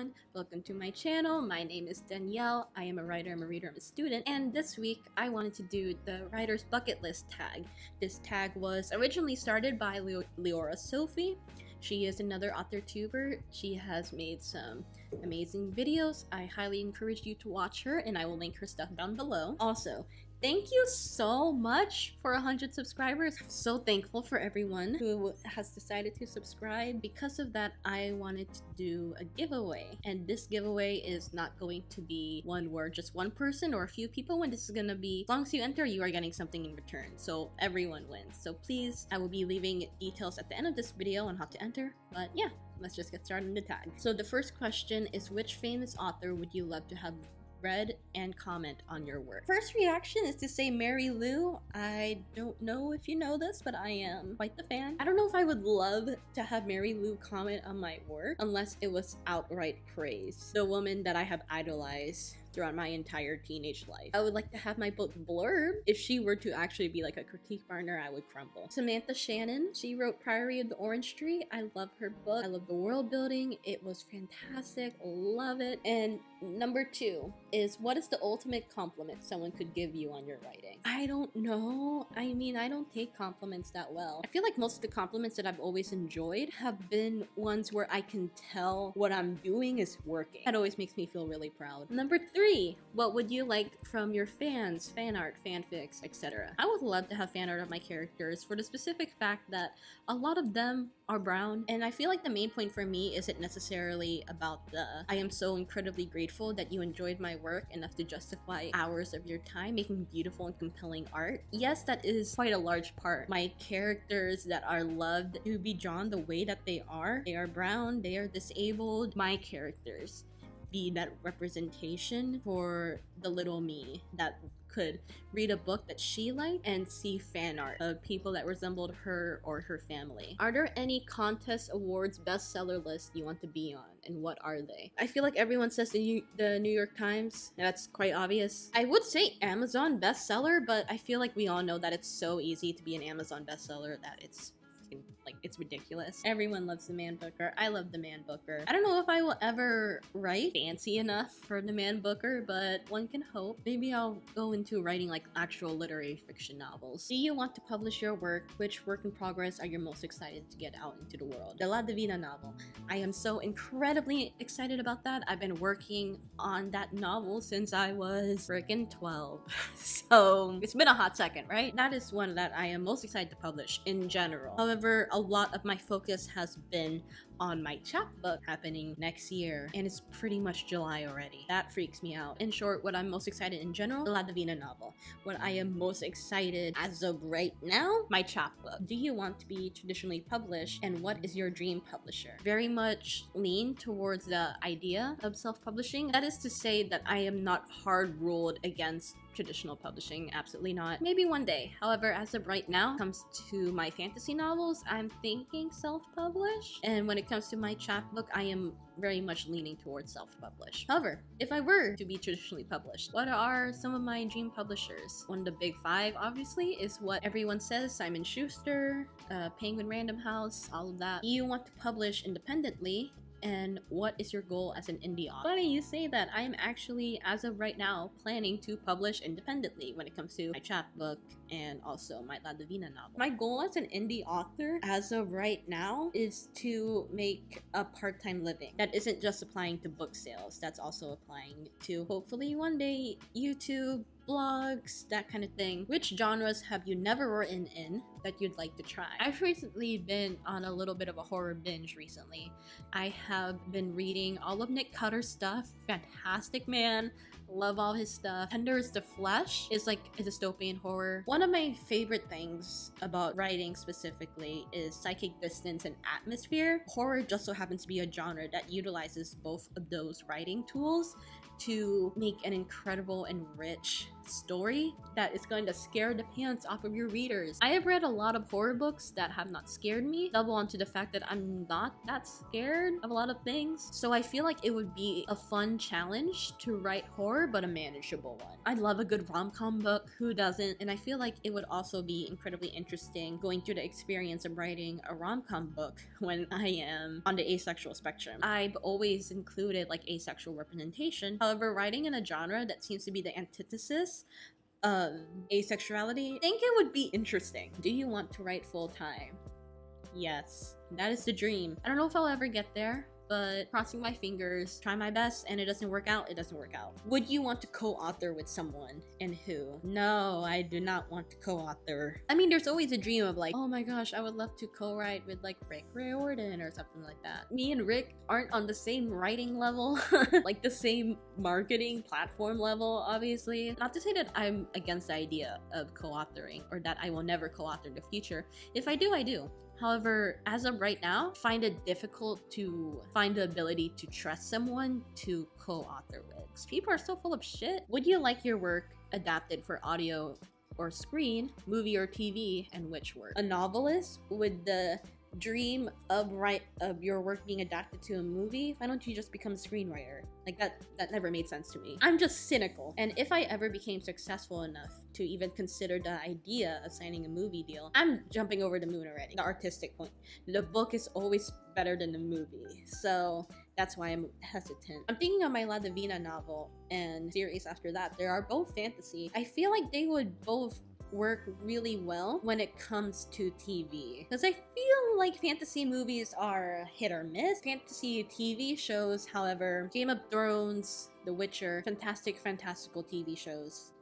everyone, welcome to my channel. My name is Danielle. I am a writer, I'm a reader, I'm a student, and this week I wanted to do the writer's bucket list tag. This tag was originally started by Le Leora Sophie. She is another author tuber. She has made some amazing videos. I highly encourage you to watch her and I will link her stuff down below. Also, Thank you so much for 100 subscribers. So thankful for everyone who has decided to subscribe. Because of that, I wanted to do a giveaway. And this giveaway is not going to be one where just one person or a few people win. This is gonna be, as long as you enter, you are getting something in return. So everyone wins. So please, I will be leaving details at the end of this video on how to enter. But yeah, let's just get started in the tag. So the first question is which famous author would you love to have read and comment on your work. First reaction is to say Marie Lu. I don't know if you know this, but I am quite the fan. I don't know if I would love to have Marie Lu comment on my work unless it was outright praise. The woman that I have idolized throughout my entire teenage life. I would like to have my book blurb. If she were to actually be like a critique partner, I would crumble. Samantha Shannon, she wrote Priory of the Orange Tree. I love her book. I love the world building. It was fantastic. Love it. And number two is what is the ultimate compliment someone could give you on your writing? I don't know. I mean, I don't take compliments that well. I feel like most of the compliments that I've always enjoyed have been ones where I can tell what I'm doing is working. That always makes me feel really proud. Number three Three, what would you like from your fans, fan art, fanfics, etc.? I would love to have fan art of my characters for the specific fact that a lot of them are brown, and I feel like the main point for me isn't necessarily about the I am so incredibly grateful that you enjoyed my work enough to justify hours of your time making beautiful and compelling art. Yes, that is quite a large part. My characters that are loved to be drawn the way that they are, they are brown, they are disabled. My characters be that representation for the little me that could read a book that she liked and see fan art of people that resembled her or her family. Are there any contest awards bestseller list you want to be on and what are they? I feel like everyone says the New, the New York Times. That's quite obvious. I would say Amazon bestseller, but I feel like we all know that it's so easy to be an Amazon bestseller that it's like it's ridiculous. Everyone loves the man booker. I love the man booker. I don't know if I will ever write fancy enough for the man booker, but one can hope. Maybe I'll go into writing like actual literary fiction novels. Do you want to publish your work? Which work in progress are you most excited to get out into the world? The La Divina novel. I am so incredibly excited about that. I've been working on that novel since I was freaking 12. so it's been a hot second, right? That is one that I am most excited to publish in general. However, a lot of my focus has been on my chapbook happening next year, and it's pretty much July already. That freaks me out. In short, what I'm most excited in general, the La Divina novel. What I am most excited as of right now, my chapbook. Do you want to be traditionally published, and what is your dream publisher? Very much lean towards the idea of self-publishing. That is to say that I am not hard ruled against traditional publishing. Absolutely not. Maybe one day. However, as of right now, comes to my fantasy novels, I'm thinking self-publish. And when it comes to my chapbook, I am very much leaning towards self-publish. However, if I were to be traditionally published, what are some of my dream publishers? One of the big five, obviously, is what everyone says, Simon Schuster, uh, Penguin Random House, all of that. You want to publish independently, and what is your goal as an indie author? Funny you say that. I am actually, as of right now, planning to publish independently when it comes to my chapbook and also my La Divina novel. My goal as an indie author, as of right now, is to make a part-time living. That isn't just applying to book sales, that's also applying to hopefully one day YouTube, blogs, that kind of thing. Which genres have you never written in that you'd like to try? I've recently been on a little bit of a horror binge recently. I have been reading all of Nick Cutter's stuff. Fantastic man. Love all his stuff. Tender is the Flesh is like a dystopian horror. One of my favorite things about writing specifically is psychic distance and atmosphere. Horror just so happens to be a genre that utilizes both of those writing tools to make an incredible and rich story that is going to scare the pants off of your readers. I have read a lot of horror books that have not scared me, double onto the fact that I'm not that scared of a lot of things. So I feel like it would be a fun challenge to write horror, but a manageable one. I love a good rom-com book, who doesn't? And I feel like it would also be incredibly interesting going through the experience of writing a rom-com book when I am on the asexual spectrum. I've always included like asexual representation. However, writing in a genre that seems to be the antithesis of asexuality, I think it would be interesting. Do you want to write full time? Yes, that is the dream. I don't know if I'll ever get there, but crossing my fingers, try my best, and it doesn't work out, it doesn't work out. Would you want to co-author with someone, and who? No, I do not want to co-author. I mean, there's always a dream of like, oh my gosh, I would love to co-write with like Rick Riordan or something like that. Me and Rick aren't on the same writing level, like the same marketing platform level, obviously. Not to say that I'm against the idea of co-authoring or that I will never co-author in the future. If I do, I do. However, as of right now, find it difficult to find the ability to trust someone to co-author with. People are so full of shit. Would you like your work adapted for audio or screen, movie or TV, and which work? A novelist with the dream of write of your work being adapted to a movie, why don't you just become a screenwriter? Like that that never made sense to me. I'm just cynical. And if I ever became successful enough to even consider the idea of signing a movie deal, I'm jumping over the moon already. The artistic point. The book is always better than the movie. So that's why I'm hesitant. I'm thinking of my La Divina novel and series after that. They are both fantasy. I feel like they would both work really well when it comes to TV. Because I feel like fantasy movies are hit or miss. Fantasy TV shows, however, Game of Thrones, The Witcher, fantastic, fantastical TV shows.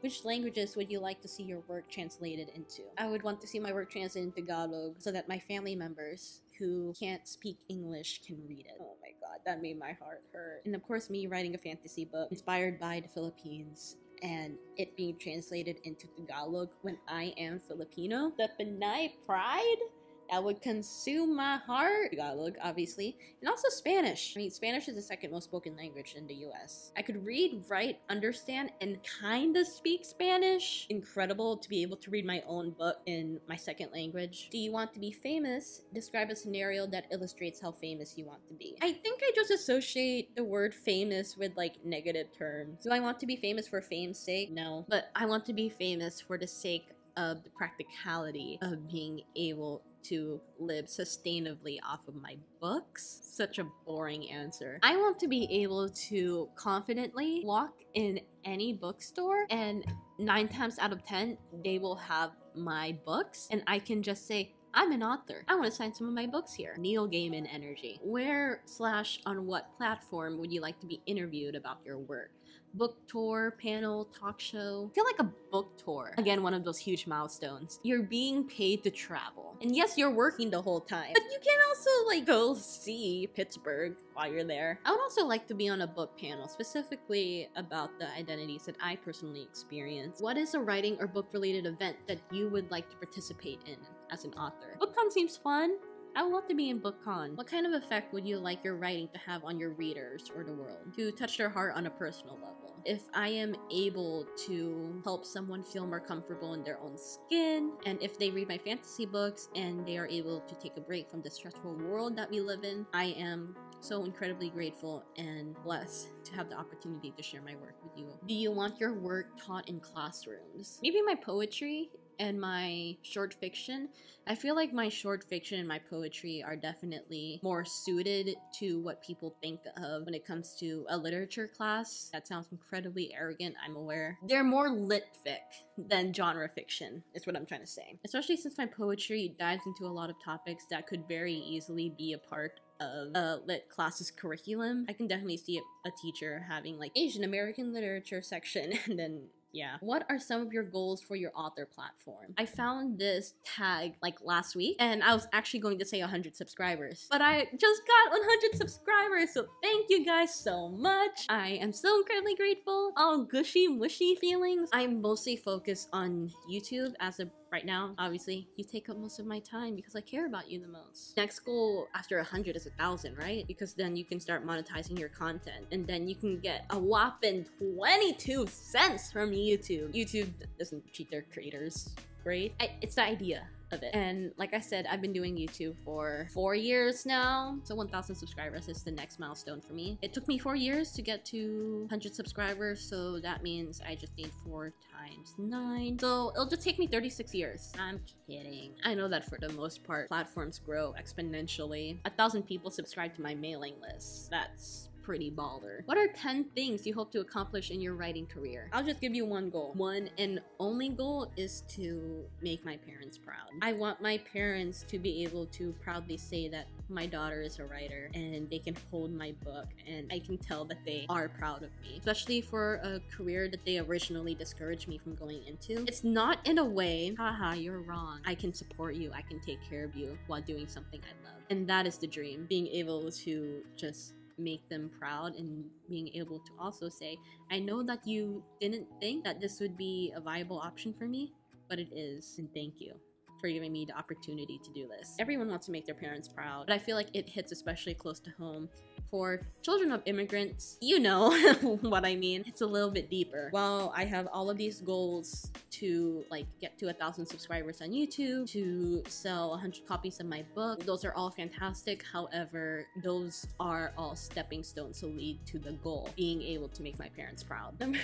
Which languages would you like to see your work translated into? I would want to see my work translated into Tagalog so that my family members who can't speak English can read it. Oh my god, that made my heart hurt. And of course, me writing a fantasy book inspired by the Philippines and it being translated into Tagalog when I am Filipino. The Pinay pride that would consume my heart. Tagalog, obviously, and also Spanish. I mean, Spanish is the second most spoken language in the US. I could read, write, understand, and kinda speak Spanish. Incredible to be able to read my own book in my second language. Do you want to be famous? Describe a scenario that illustrates how famous you want to be. I think I just associate the word famous with like negative terms. Do I want to be famous for fame's sake? No. But I want to be famous for the sake of the practicality of being able to live sustainably off of my books? Such a boring answer. I want to be able to confidently walk in any bookstore and nine times out of ten, they will have my books and I can just say, I'm an author. I want to sign some of my books here. Neil Gaiman energy. Where slash on what platform would you like to be interviewed about your work? Book tour, panel, talk show. I feel like a book tour. Again, one of those huge milestones. You're being paid to travel. And yes, you're working the whole time. But you can also like go see Pittsburgh while you're there. I would also like to be on a book panel, specifically about the identities that I personally experience. What is a writing or book related event that you would like to participate in as an author? BookCon seems fun. I would love to be in BookCon. What kind of effect would you like your writing to have on your readers or the world? To touch their heart on a personal level? If I am able to help someone feel more comfortable in their own skin, and if they read my fantasy books and they are able to take a break from the stressful world that we live in, I am so incredibly grateful and blessed to have the opportunity to share my work with you. Do you want your work taught in classrooms? Maybe my poetry and my short fiction, I feel like my short fiction and my poetry are definitely more suited to what people think of when it comes to a literature class. That sounds incredibly arrogant, I'm aware. They're more lit fic than genre fiction, is what I'm trying to say. Especially since my poetry dives into a lot of topics that could very easily be a part of a lit classes curriculum. I can definitely see a teacher having like Asian American literature section and then yeah. What are some of your goals for your author platform? I found this tag like last week and I was actually going to say 100 subscribers, but I just got 100 subscribers. So thank you guys so much. I am so incredibly grateful. All gushy mushy feelings. I'm mostly focused on YouTube as a right now, obviously, you take up most of my time because I care about you the most. Next goal after 100 is a 1,000, right? Because then you can start monetizing your content and then you can get a whopping 22 cents from YouTube. YouTube doesn't treat their creators great. I, it's the idea of it. And like I said, I've been doing YouTube for four years now. So 1,000 subscribers is the next milestone for me. It took me four years to get to 100 subscribers. So that means I just need four times nine. So it'll just take me 36 years. I'm kidding. I know that for the most part, platforms grow exponentially. A thousand people subscribe to my mailing list. That's pretty baller. What are 10 things you hope to accomplish in your writing career? I'll just give you one goal. One and only goal is to make my parents proud. I want my parents to be able to proudly say that my daughter is a writer and they can hold my book and I can tell that they are proud of me, especially for a career that they originally discouraged me from going into. It's not in a way, haha, you're wrong. I can support you, I can take care of you while doing something I love. And that is the dream, being able to just make them proud and being able to also say, I know that you didn't think that this would be a viable option for me, but it is, and thank you for giving me the opportunity to do this. Everyone wants to make their parents proud, but I feel like it hits especially close to home for children of immigrants. You know what I mean. It's a little bit deeper. While I have all of these goals to like get to a thousand subscribers on YouTube, to sell 100 copies of my book, those are all fantastic. However, those are all stepping stones to lead to the goal, being able to make my parents proud.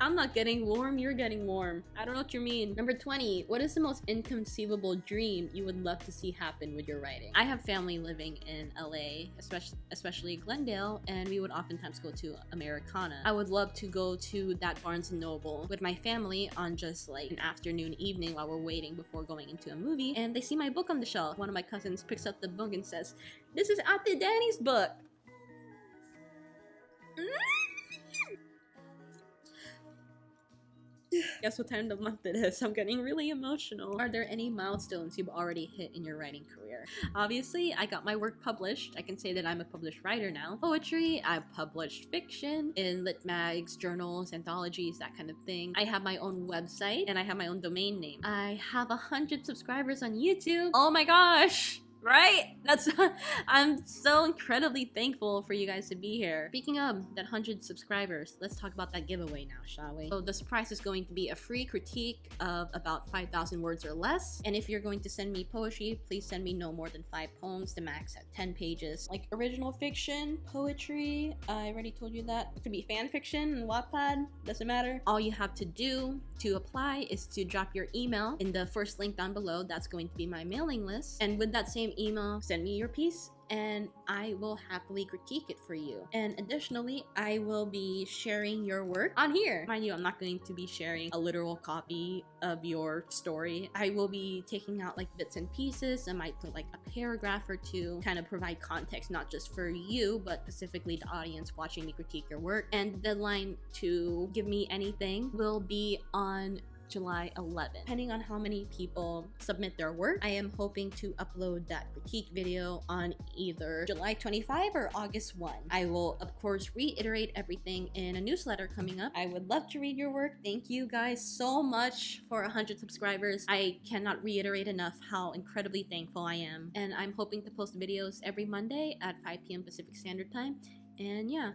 I'm not getting warm, you're getting warm. I don't know what you mean. Number 20, what is the most inconceivable dream you would love to see happen with your writing? I have family living in LA, especially especially Glendale, and we would oftentimes go to Americana. I would love to go to that Barnes & Noble with my family on just like an afternoon evening while we're waiting before going into a movie, and they see my book on the shelf. One of my cousins picks up the book and says, this is Ate Danny's book. Mm Guess what time of the month it is? I'm getting really emotional. Are there any milestones you've already hit in your writing career? Obviously, I got my work published. I can say that I'm a published writer now. Poetry, I've published fiction in lit mags, journals, anthologies, that kind of thing. I have my own website and I have my own domain name. I have a hundred subscribers on YouTube. Oh my gosh! Right? That's I'm so incredibly thankful for you guys to be here. Speaking of that 100 subscribers, let's talk about that giveaway now, shall we? So the prize is going to be a free critique of about 5,000 words or less. And if you're going to send me poetry, please send me no more than 5 poems, the max at 10 pages. Like original fiction, poetry, I already told you that. It could be fan fiction and Wattpad, doesn't matter. All you have to do to apply is to drop your email in the first link down below. That's going to be my mailing list. And with that same email, send me your piece and I will happily critique it for you. And additionally, I will be sharing your work on here. Mind you, I'm not going to be sharing a literal copy of your story. I will be taking out like bits and pieces. I might put like a paragraph or two, kind of provide context, not just for you, but specifically the audience watching me critique your work. And the deadline to give me anything will be on July 11. Depending on how many people submit their work, I am hoping to upload that critique video on either July 25 or August 1. I will, of course, reiterate everything in a newsletter coming up. I would love to read your work. Thank you guys so much for 100 subscribers. I cannot reiterate enough how incredibly thankful I am. And I'm hoping to post videos every Monday at 5 p.m. Pacific Standard Time. And yeah,